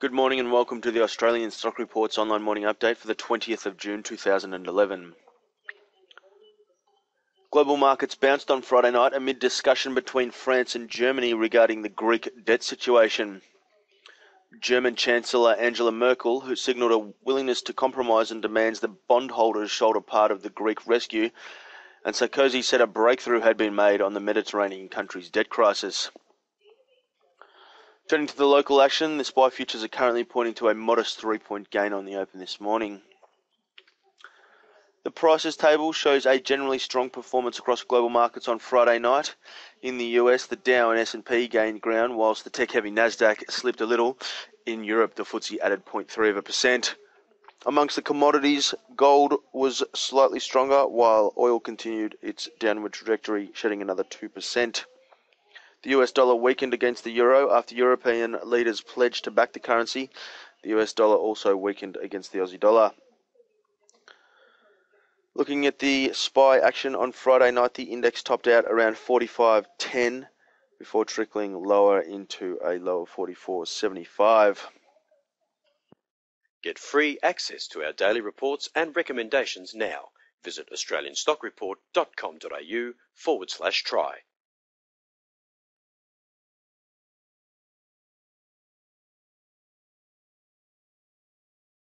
Good morning and welcome to the Australian Stock Reports online morning update for the 20th of June 2011. Global markets bounced on Friday night amid discussion between France and Germany regarding the Greek debt situation. German Chancellor Angela Merkel, who signalled a willingness to compromise and demands the bondholders shoulder part of the Greek rescue, and Sarkozy said a breakthrough had been made on the Mediterranean country's debt crisis. Turning to the local action, the SPI futures are currently pointing to a modest three point gain on the open this morning. The prices table shows a generally strong performance across global markets on Friday night. In the US, the Dow and S&P gained ground, whilst the tech-heavy Nasdaq slipped a little. In Europe, the FTSE added 0.3 of a percent. Amongst the commodities, gold was slightly stronger, while oil continued its downward trajectory, shedding another 2%. The US dollar weakened against the euro after European leaders pledged to back the currency. The US dollar also weakened against the Aussie dollar. Looking at the SPI action on Friday night, the index topped out around 45.10 before trickling lower into a low of 44.75. Get free access to our daily reports and recommendations now. Visit australianstockreport.com.au forward slash try.